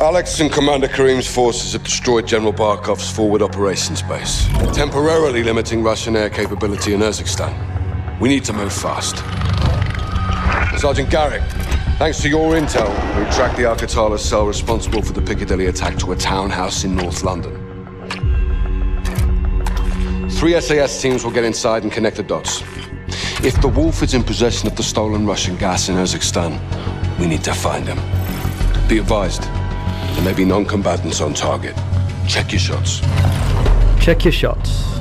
Alex and Commander Karim's forces have destroyed General Barkov's forward operations base, temporarily limiting Russian air capability in Urzikstan. We need to move fast. Sergeant Garrick, thanks to your intel, we tracked the Al-Qatala cell responsible for the Piccadilly attack to a townhouse in North London. Three SAS teams will get inside and connect the dots. If the Wolf is in possession of the stolen Russian gas in Urzikstan, we need to find him. Be advised, there may be non-combatants on target. Check your shots. Check your shots.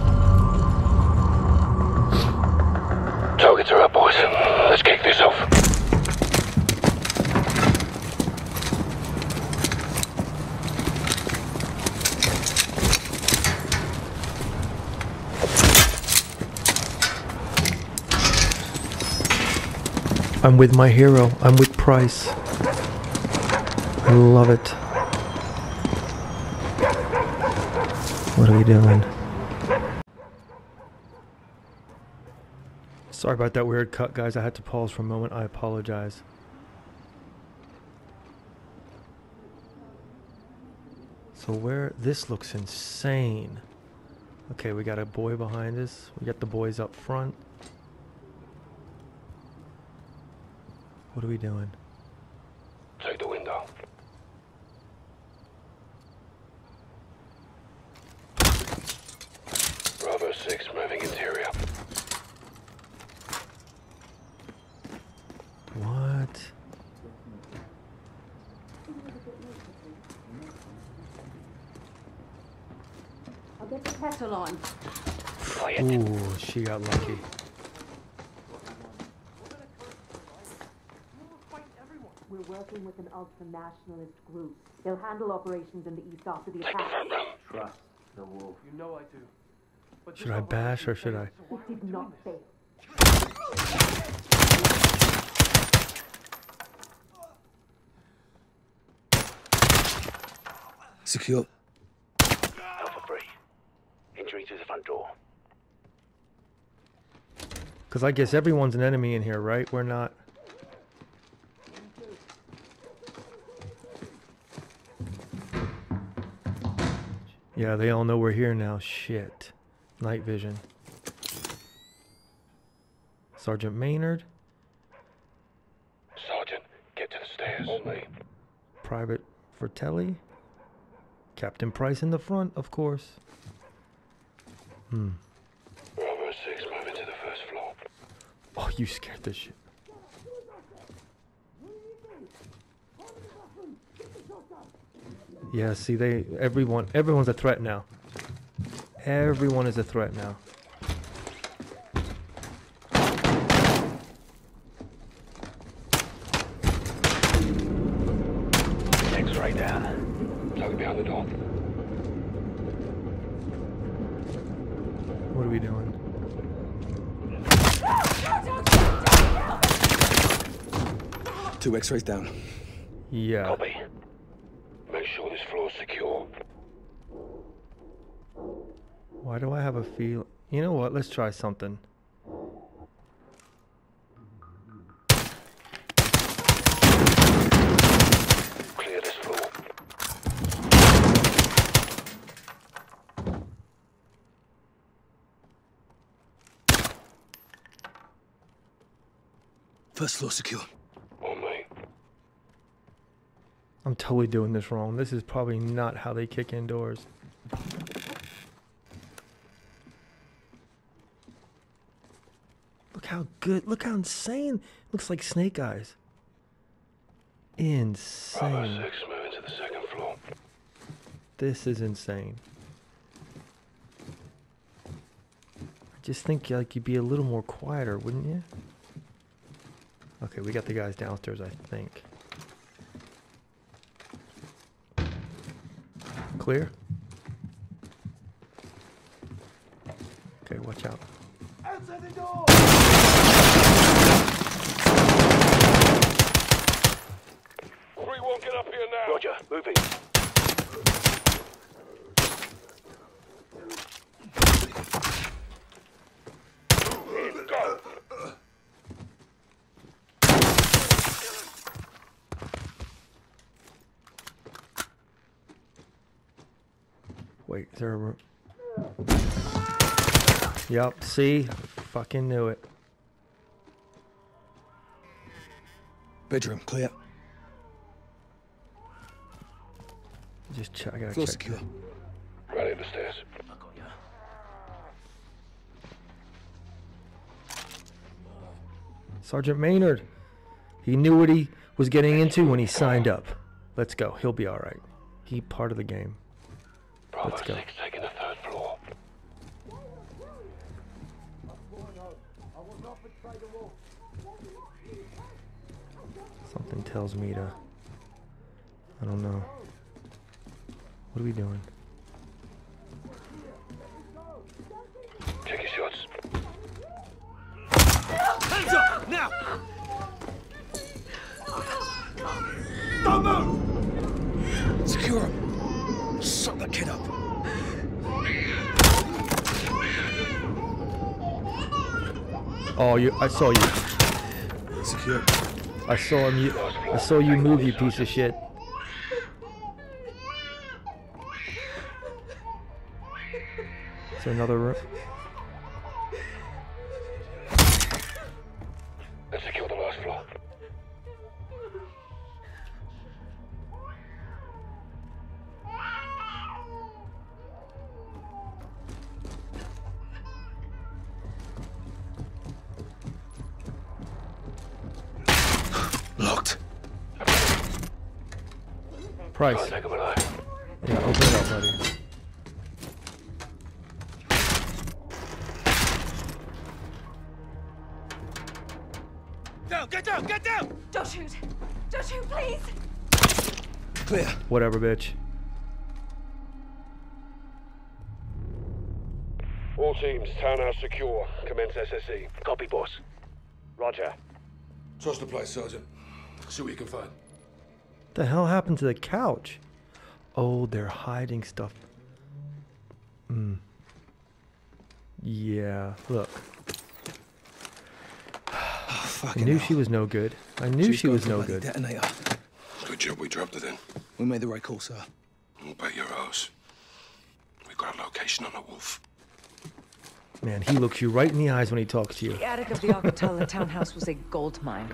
Targets are up, boys. Let's kick this off. I'm with my hero. I'm with Price. I love it. What are we doing? Sorry about that weird cut, guys. I had to pause for a moment. I apologize. So where... This looks insane. Okay, we got a boy behind us. We got the boys up front. What are we doing? Take the window. Bravo 6 moving interior. What? I'll get the kettle on. Ooh, she got lucky. We're working with an ultra-nationalist group. They'll handle operations in the east after the attack. Trust the wolf. You know I do. But Should I bash or should I? It did not fail. Secure. Alpha 3. Entering through the front door. Because I guess everyone's an enemy in here, right? We're not. Yeah, they all know we're here now. Shit. Night vision. Sergeant Maynard, Sergeant, get to the stairs. On me. Private Fratelli, Captain Price in the front, of course. Hmm. Bravo 6 moving to the first floor. Oh, you scared the shit. Yeah, see, they everyone everyone's a threat now. Everyone is a threat now. X-ray down. Target behind the door. What are we doing? Two X-rays down. Yeah. Copy. Make sure this floor's secure. Why do I have a feel? You know what? Let's try something. Clear this floor. First floor secure. On me. I'm totally doing this wrong. This is probably not how they kick indoors. Look how good. Look how insane. Looks like Snake Eyes. Bravo Insane. 6 moving to the second floor. This is insane. I just think like you'd be a little more quieter, wouldn't you? Okay, we got the guys downstairs, I think. Clear? Okay, watch out. Outside the door! Three won't get up here now. Roger. Moving. Go. Wait, is there a room? Yup, see? Fucking knew it. Bedroom clear. Just check. I gotta Floor check. secure. Right up the stairs. Sergeant Maynard. He knew what he was getting into when he signed up. Let's go. He'll be all right. He part of the game. Bravo Let's go. 6 taking the third floor. Something tells me to. I don't know. What are we doing? Take your shots. Hands up! Now! Don't move! Secure him. Suck that kid up. Oh, you! I saw you. Secure. I saw him. You, I saw you move, you piece of shit. Is there another room? Price. Can't take him alive. Yeah, open it up, buddy. Down! Get down! Get down! Don't shoot! Don't shoot, please! Clear. Whatever, bitch. All teams, townhouse secure. Commence SSE. Copy, boss. Roger. Trust the place, Sergeant. See what you can find. The hell happened to the couch? Oh, they're hiding stuff. Hmm. Yeah, look. I Fucking knew hell. she was no good. I knew She's she was no good. Detonator. Good job we dropped it in. We made the right call, sir. We'll bet your ass. We got a location on the wolf. Man, he looks you right in the eyes when he talks to you. The attic of the Al-Qatala townhouse was a gold mine.